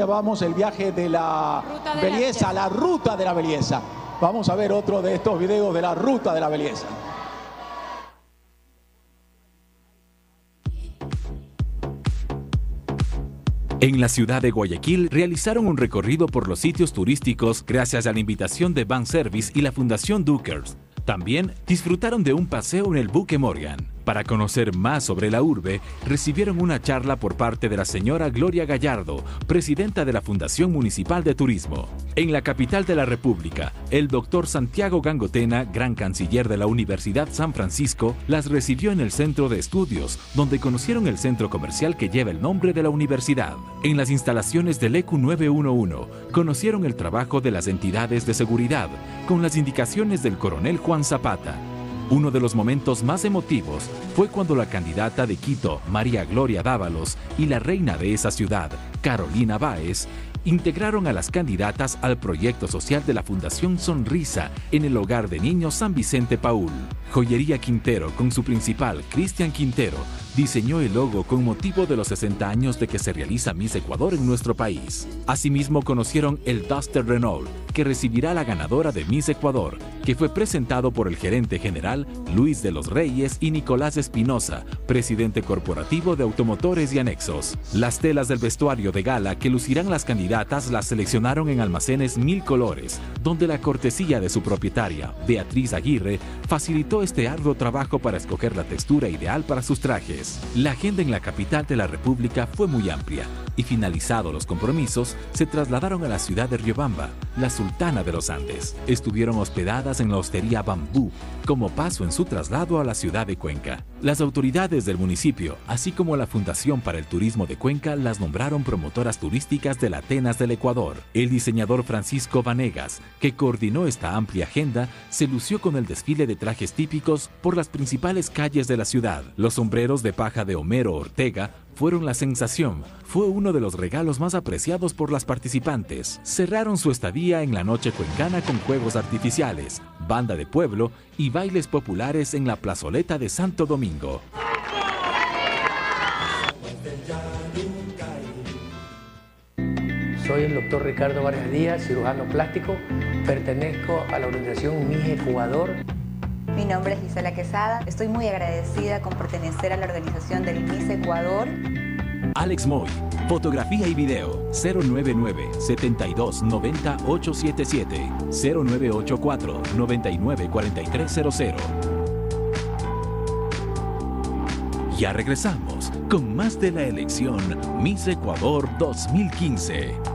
llevamos el viaje de la Ruta de la belleza, la ruta de la belleza. Vamos a ver otro de estos videos de la ruta de la belleza. En la ciudad de Guayaquil realizaron un recorrido por los sitios turísticos gracias a la invitación de Van Service y la Fundación Dukers. También disfrutaron de un paseo en el buque Morgan. Para conocer más sobre la urbe, recibieron una charla por parte de la señora Gloria Gallardo, presidenta de la Fundación Municipal de Turismo. En la capital de la República, el doctor Santiago Gangotena, gran canciller de la Universidad San Francisco, las recibió en el centro de estudios, donde conocieron el centro comercial que lleva el nombre de la universidad. En las instalaciones del ECU 911, conocieron el trabajo de las entidades de seguridad, con las indicaciones del coronel Juan Zapata. Uno de los momentos más emotivos fue cuando la candidata de Quito, María Gloria Dávalos, y la reina de esa ciudad, Carolina Báez, integraron a las candidatas al proyecto social de la Fundación Sonrisa en el hogar de niños San Vicente Paul. Joyería Quintero, con su principal, Cristian Quintero, diseñó el logo con motivo de los 60 años de que se realiza Miss Ecuador en nuestro país. Asimismo conocieron el Duster Renault, que recibirá la ganadora de Miss Ecuador, que fue presentado por el gerente general Luis de los Reyes y Nicolás Espinosa, presidente corporativo de automotores y anexos. Las telas del vestuario de gala que lucirán las candidatas las seleccionaron en almacenes Mil Colores, donde la cortesía de su propietaria, Beatriz Aguirre, facilitó este arduo trabajo para escoger la textura ideal para sus trajes. La agenda en la capital de la República fue muy amplia y finalizados los compromisos, se trasladaron a la ciudad de Riobamba, la de los Andes. Estuvieron hospedadas en la hostería Bambú, como paso en su traslado a la ciudad de Cuenca. Las autoridades del municipio, así como la Fundación para el Turismo de Cuenca, las nombraron promotoras turísticas de la Atenas del Ecuador. El diseñador Francisco Vanegas, que coordinó esta amplia agenda, se lució con el desfile de trajes típicos por las principales calles de la ciudad. Los sombreros de paja de Homero Ortega fueron la sensación. Fue uno de los regalos más apreciados por las participantes. Cerraron su estadía en la noche cuencana con juegos artificiales, banda de pueblo y bailes populares en la plazoleta de Santo Domingo. Soy el doctor Ricardo Vargas Díaz, cirujano plástico. Pertenezco a la organización Miss Ecuador. Mi nombre es Gisela Quesada. Estoy muy agradecida con pertenecer a la organización del Miss Ecuador. Alex Moy, fotografía y video 099 72 90 877 0984 99 4300. Ya regresamos con más de la elección Miss Ecuador 2015.